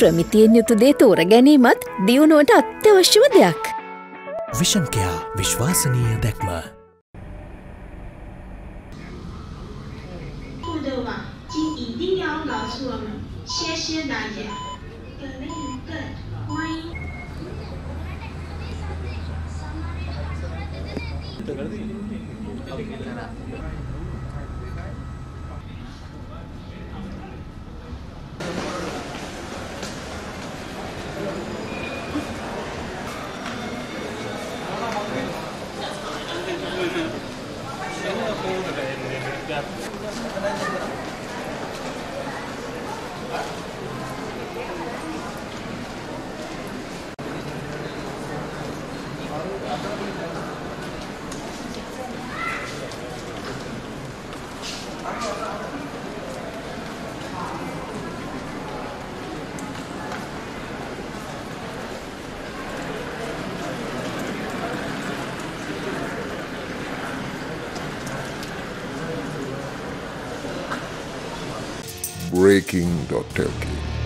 ප්‍රමිතියෙන් යුතු දේ තෝර ගැනීමත් දියුණුවට අත්‍යවශ්‍යම දෙයක්. විෂන්කයා විශ්වාසනීය දැක්ම. 兔的 Gracias. breaking.lk